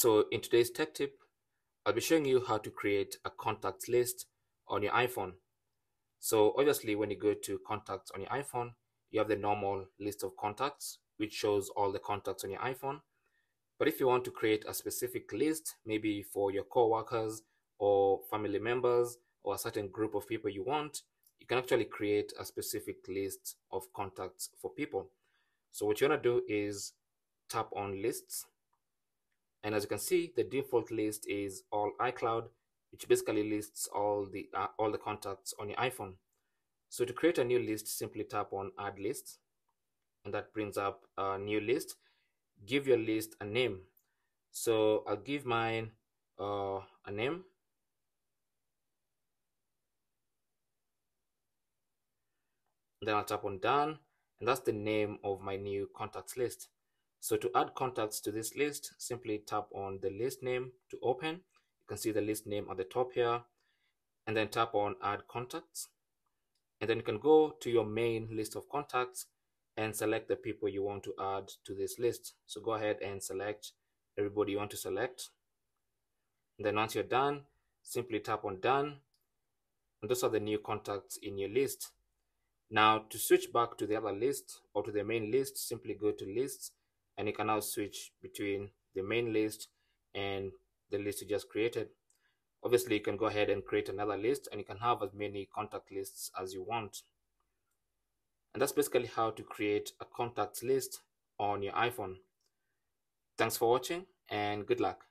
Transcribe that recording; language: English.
So in today's tech tip, I'll be showing you how to create a contacts list on your iPhone. So obviously when you go to contacts on your iPhone, you have the normal list of contacts, which shows all the contacts on your iPhone. But if you want to create a specific list, maybe for your coworkers or family members or a certain group of people you want, you can actually create a specific list of contacts for people. So what you want to do is tap on lists and as you can see, the default list is all iCloud, which basically lists all the uh, all the contacts on your iPhone. So to create a new list, simply tap on Add List, and that brings up a new list. Give your list a name. So I'll give mine uh, a name. Then I'll tap on Done, and that's the name of my new contacts list. So to add contacts to this list, simply tap on the list name to open. You can see the list name at the top here, and then tap on add contacts. And then you can go to your main list of contacts and select the people you want to add to this list. So go ahead and select everybody you want to select. And then once you're done, simply tap on done. And those are the new contacts in your list. Now to switch back to the other list or to the main list, simply go to lists and you can now switch between the main list and the list you just created. Obviously, you can go ahead and create another list and you can have as many contact lists as you want. And that's basically how to create a contacts list on your iPhone. Thanks for watching and good luck.